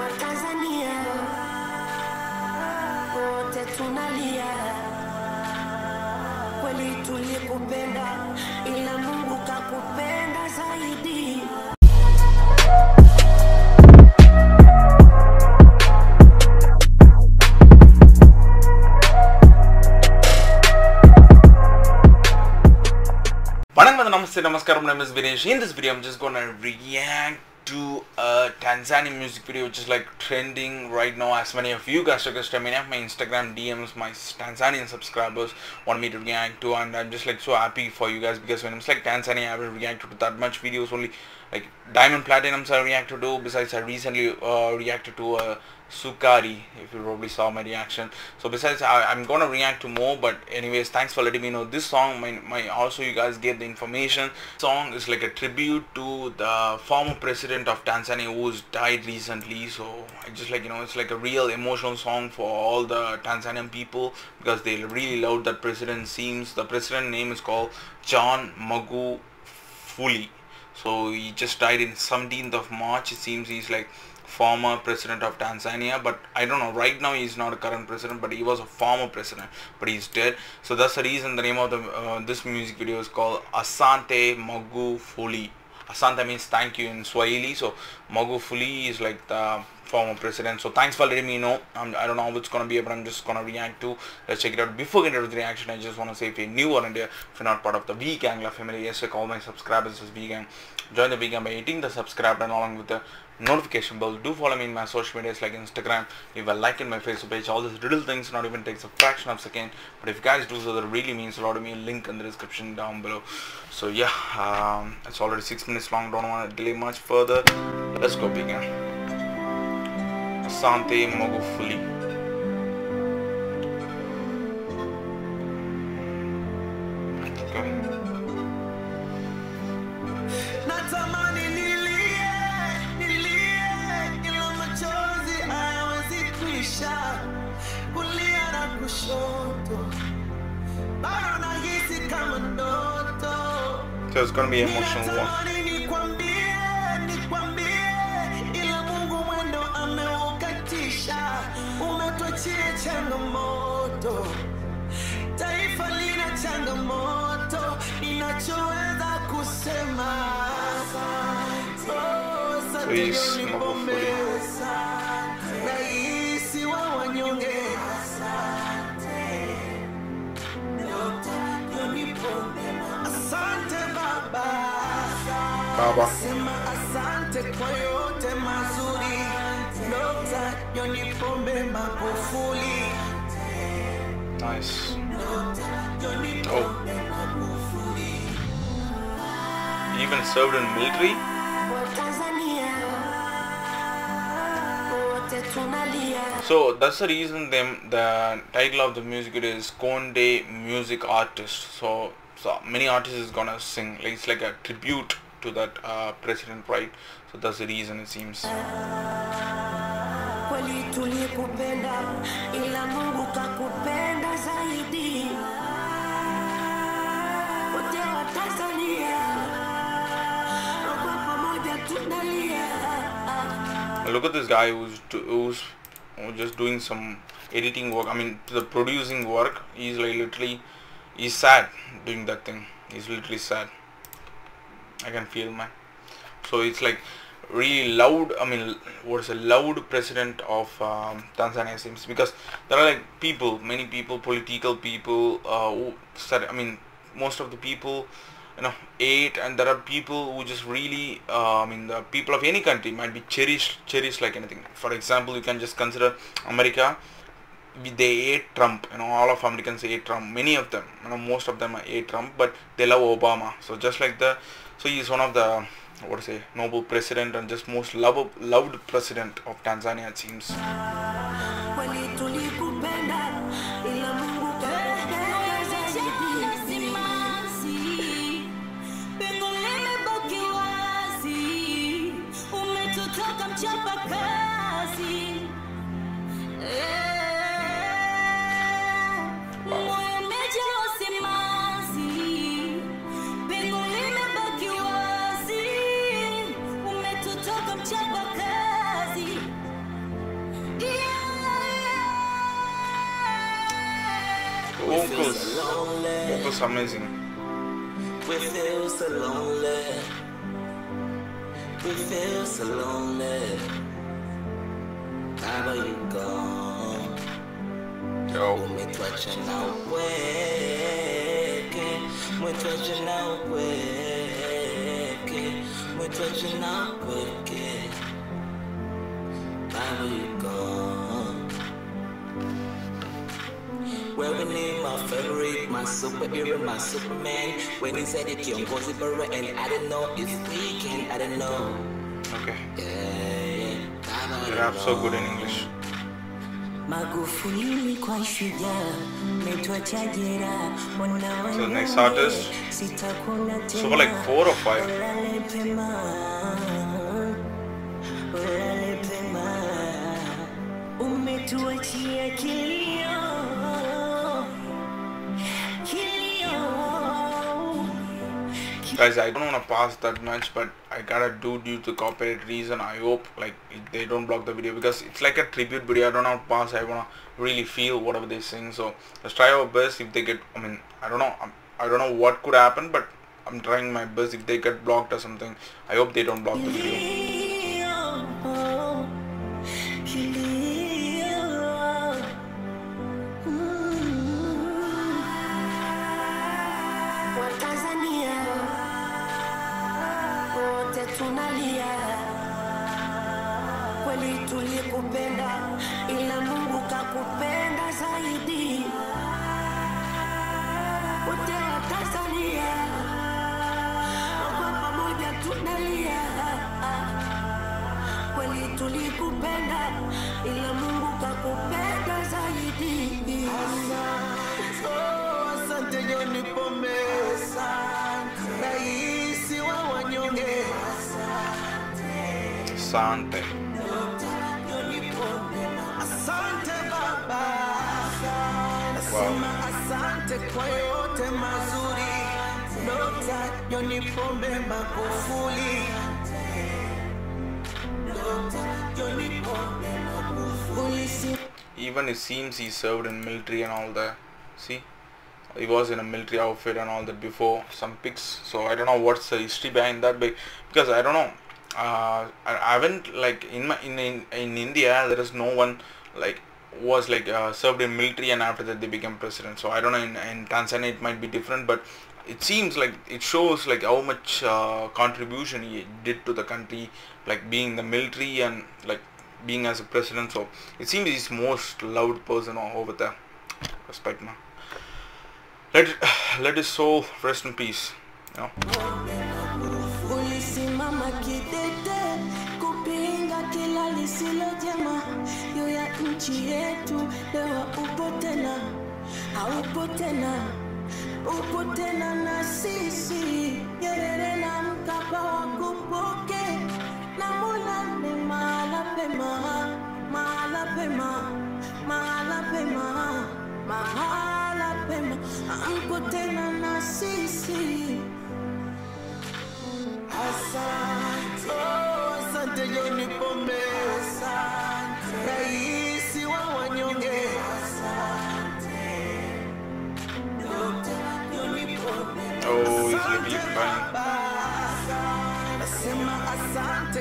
Watanzania wote tunalia, kweli tulikupenda, ila Mungu kakupenda zaidi. Vanakkam namaste namaskaram name is Vinesh. In this video I'm just gonna react to a Tanzanian music video which is like trending right now. As many of you guys requested many of my Instagram DMs my Tanzanian subscribers want me to react to and I'm just like so happy for you guys because when it's like Tanzania I haven't reacted to that much videos only like Diamond Platnumz I reacted to besides I recently uh, reacted to a Sukari if you probably saw my reaction. So besides I, I'm gonna react to more but anyways thanks for letting me know. This song my, my also you guys get the information. Song is like a tribute to the former president of Tanzania who's died recently. So I just like you know it's like a real emotional song for all the Tanzanian people because they really loved that president. Seems the president name is called John Magufuli so he just died in 17th of March. It seems he's like former president of Tanzania but I don't know. Right now he's not a current president but he was a former president but he's dead. So that's the reason the name of the uh, this music video is called Asante Magufuli Asante means thank you in Swahili. So Magufuli is like the former president. So thanks for letting me know. Um, I don't know how it's gonna be but I'm just gonna react to let's check it out. Before getting into the reaction I just want to say if you're new or India if you're not part of the V Gang family yes like all my subscribers is V Gang. Join the V Gang by hitting the subscribe button along with the notification bell. Do follow me in my social medias like instagram. Leave a like in my facebook page. All these little things not even takes a fraction of a second. But if you guys do so that really means a lot to me. Link in the description down below. So yeah um, it's already six minutes long. Don't want to delay much further. Let's go begin. Asante magufuli so it's gonna be emotional one Natamani baba asante kwa yote mazuri Dr. John Pombe nice Oh. Even served in military Watanzania wote tunalia So that's the reason them the title of the music video is Konde Music Artist. So so many artists is gonna sing. Like it's like a tribute to that uh, president, right? So that's the reason it seems. kweli tulikupenda ila Mungu kakupenda zaidi wote wa Tanzania kwa pamoja tunalia Look at this guy who's who's just doing some editing work. I mean the producing work. He's like literally he's sad doing that thing. He's literally sad. I can feel man. So it's like really loud. I mean, what's a loud president of um, Tanzania seems because there are like people, many people, political people. Uh, who said, I mean, most of the people, you know, ate, and there are people who just really, uh, I mean, the people of any country might be cherished, cherished like anything. For example, you can just consider America they ate Trump. You know, all of Americans ate Trump. Many of them, you know, most of them ate Trump, but they love Obama. So just like the, so he's one of the what to say, noble president and just most loved loved president of Tanzania. It seems. kweli vocals, vocals amazing. We feel so lonely. We feel so lonely. Baba, you gone. Yo, Umetwacha na upweke. Umetwacha na upweke. Umetwacha na upweke. Baba, you gone. Wearing in my favorite, my superhero, my Superman. When he said it, was Barra, and I don't know if we can, I don't know. okay. Yeah. You rap so good in English. Magufuli kwa shujaa metwacha jera mwana So next artist. So for like four or five. Ulale pema, ulale pema. Umetuachia kilio, kilio. Guys, I don't want to pass that much, but I gotta do due to copyright reason. I hope like they don't block the video because it's like a tribute video. I don't want to pass. I wanna really feel whatever they sing. So let's try our best. If they get, I mean, I don't know. I'm, I don't know what could happen, but I'm trying my best. If they get blocked or something, I hope they don't block the video. Tunalia, kweli tulikupenda, ila Mungu kakupenda zaidi. Wote wa Tanzania kwa pamoja tunalia kweli tulikupenda ila Mungu kakupenda zaidi. Oh, asante John Pombe, Asante asante kwa yote mazuri. Dr. John Pombe Magufuli, Dr. John Pombe Magufuli. Even it seems he served in military and all that. See, he was in a military outfit and all that before. Some pics. So I don't know what's the history behind that, but because I don't know. Uh, I, haven't like in my in, in in India there is no one like was like uh, served in military and after that they became president. So I don't know in, in Tanzania it might be different, but it seems like it shows like how much uh, contribution he did to the country, like being the military and like being as a president. So it seems he's most loved person over there. Respect man. Let let his soul rest in peace. You know. Lisilo jema juu ya nchi yetu. Leo upo tena, haupo tena, upo tena na sisi. Nyerere na Mkapa wakumbuke, na mulale mahala pema, mahala pema, mahala pema, mahala pema, amko tena na sisi. Asante, oh, asante John Pombe,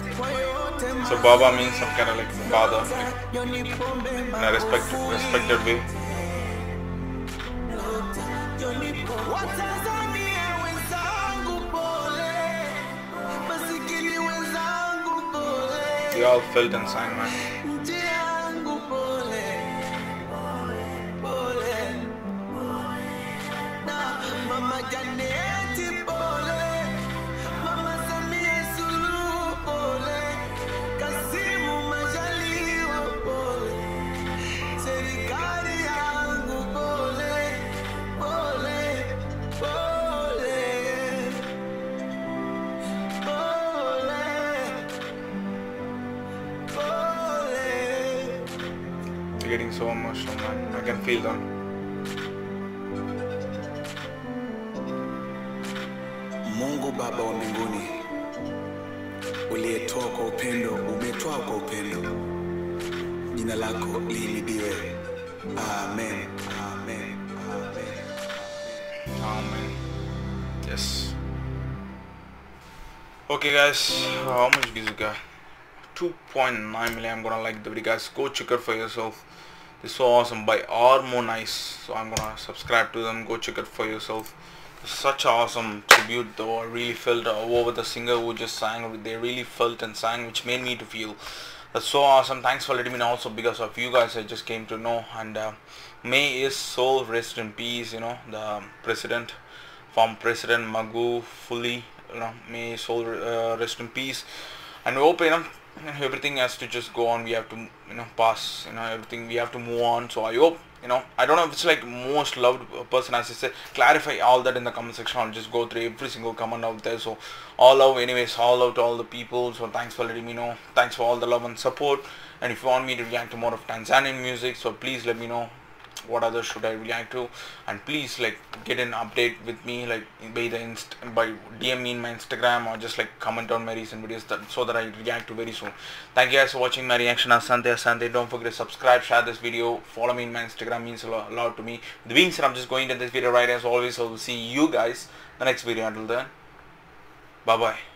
So. Baba means some kind of like father, like in a respect, respected way. We all felt and sang, man. So emotional, man. I can feel them. Mungu Baba wa mbinguni, uliyetoa kwa upendo, umetoa kwa upendo, jina lako lihimidiwe. Amen, amen, amen. Man. Yes. Okay guys, how much views you got? 2.9 million. I'm gonna like the video guys. Go check it for yourself. Is so awesome by Harmonize. So I'm gonna subscribe to them. Go check it for yourself. Such awesome tribute though. I really felt uh, over the singer who just sang. They really felt and sang, which made me to feel. That's so awesome. Thanks for letting me know. Also because of you guys, I just came to know. And uh, May is soul rest in peace. You know the president, former president Magufuli. You know may soul uh, rest in peace. And we hope you know everything has to just go on. We have to you know pass. You know everything. We have to move on. So I hope you know I don't know if it's like most loved person as I said. Clarify all that in the comment section. I'll just go through every single comment out there. So all love anyways. All love to all the people. So thanks for letting me know. Thanks for all the love and support. And if you want me to react to more of Tanzanian music, so please let me know what others should I react to and please like get an update with me like by the inst by DM me in my Instagram or just like comment on my recent videos that, so that I react to very soon. Thank you guys for watching my reaction Asante Asante. Don't forget to subscribe, share this video, follow me in my Instagram means a lot, a lot to me. The being said I'm just going to this video right as always. So we'll see you guys the next video until then. Bye bye.